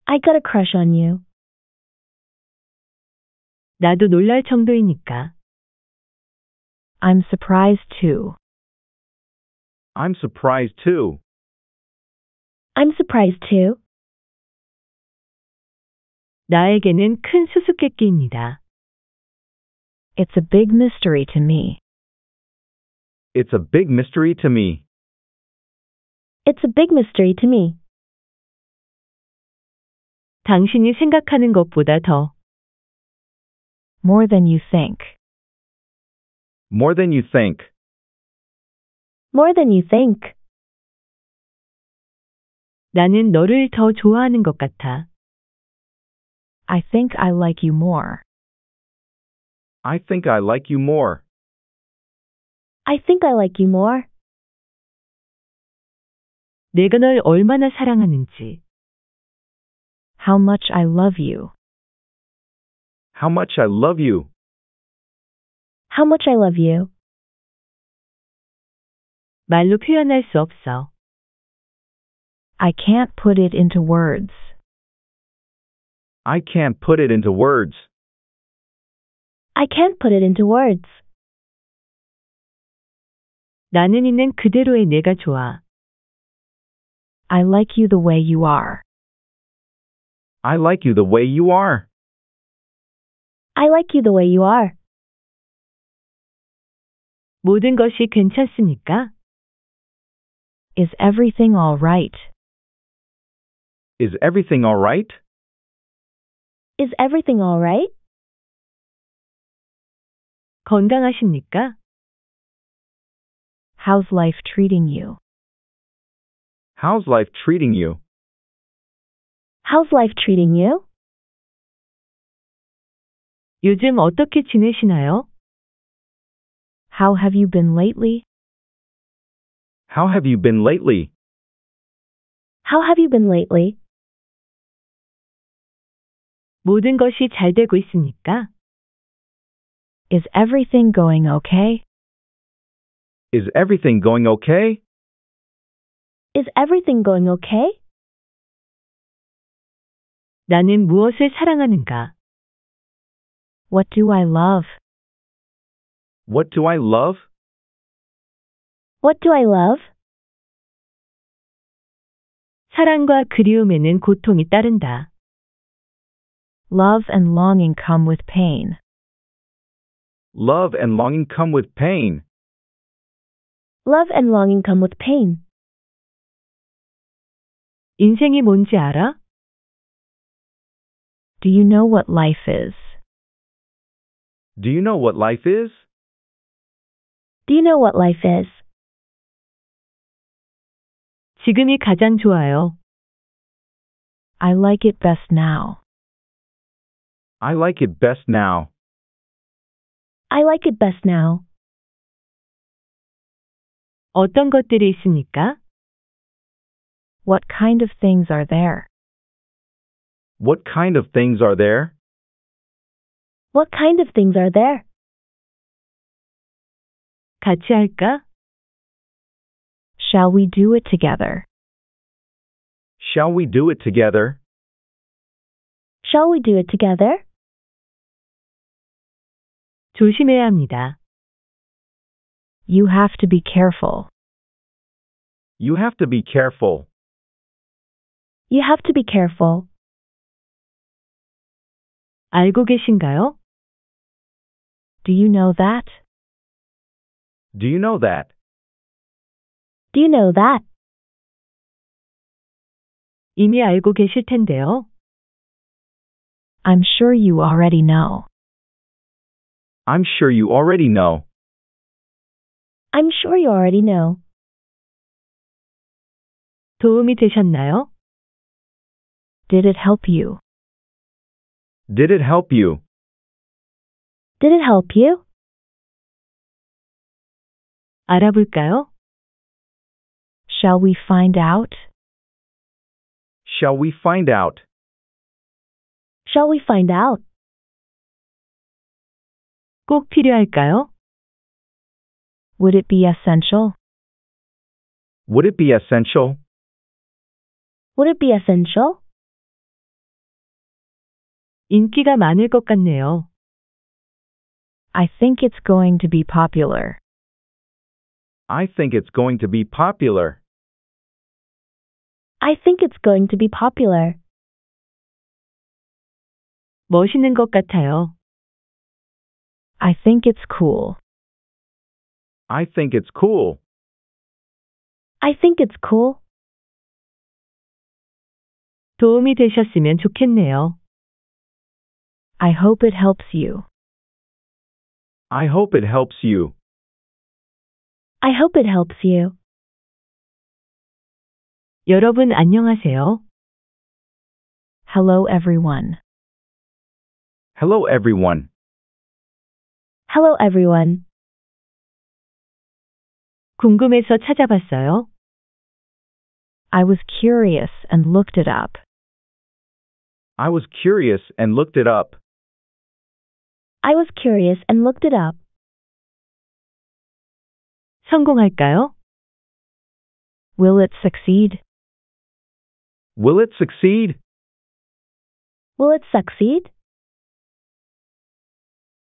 I got a crush on you. 나도 놀랄 정도이니까. I'm surprised too. I'm surprised too. I'm surprised too. 나에게는 큰 수수께끼입니다. It's a big mystery to me. It's a big mystery to me. It's a big mystery to me. 당신이 생각하는 것보다 더 More than you think. More than you think. More than you think. 나는 너를 더 좋아하는 것 같아. I think I like you more. I think I like you more. I think I like you more. 내가 널 얼마나 사랑하는지. How much I love you. How much I love you. How much I love you. 말로 표현할 수 없어. I can't put it into words. I can't put it into words. I can't put it into words. 나는 있는 그대로의 내가 좋아. I like you the way you are. I like you the way you are. I like you the way you are. 모든 것이 괜찮습니까? Is everything all right? Is everything all right? Is everything alright? 건강하십니까? How's life treating you? How's life treating you? How's life treating you? 요즘 어떻게 지내시나요? How have you been lately? How have you been lately? How have you been lately? 모든 것이 잘 되고 있습니까? Is everything going okay? Is everything going okay? Is everything going okay? 나는 무엇을 사랑하는가? What do I love? What do I love? What do I love? 사랑과 그리움에는 고통이 따른다. Love and longing come with pain. Love and longing come with pain. Love and longing come with pain. 인생이 뭔지 알아? Do you know what life is? Do you know what life is? Do you know what life is? 지금이 가장 좋아요. I like it best now. I like it best now. I like it best now. 어떤 것들이 있습니까? What kind of things are there? What kind of things are there? What kind of things are there? 같이 할까? Shall we do it together? Shall we do it together? Shall we do it together? 조심해야 합니다. You have to be careful. You have to be careful. You have to be careful. 알고 계신가요? Do you know that? Do you know that? Do you know that? 이미 알고 계실 텐데요. I'm sure you already know. I'm sure you already know. I'm sure you already know. 도움이 되셨나요? Did it help you? Did it help you? Did it help you? 알아볼까요? Shall we find out? Shall we find out? Shall we find out? 꼭 필요할까요? Would it be essential? Would it be essential? Would it be essential? 인기가 많을 것 같네요. I think it's going to be popular. I think it's going to be popular. I think it's going to be popular. 멋있는 것 같아요. I think it's cool. I think it's cool. I think it's cool. 도움이 되셨으면 좋겠네요. I hope it helps you. I hope it helps you. I hope it helps you. 여러분 안녕하세요. Hello everyone. Hello, everyone. Hello everyone. 궁금해서 찾아봤어요. I was curious and looked it up. I was curious and looked it up. I was curious and looked it up. 성공할까요? Will it succeed? Will it succeed? Will it succeed?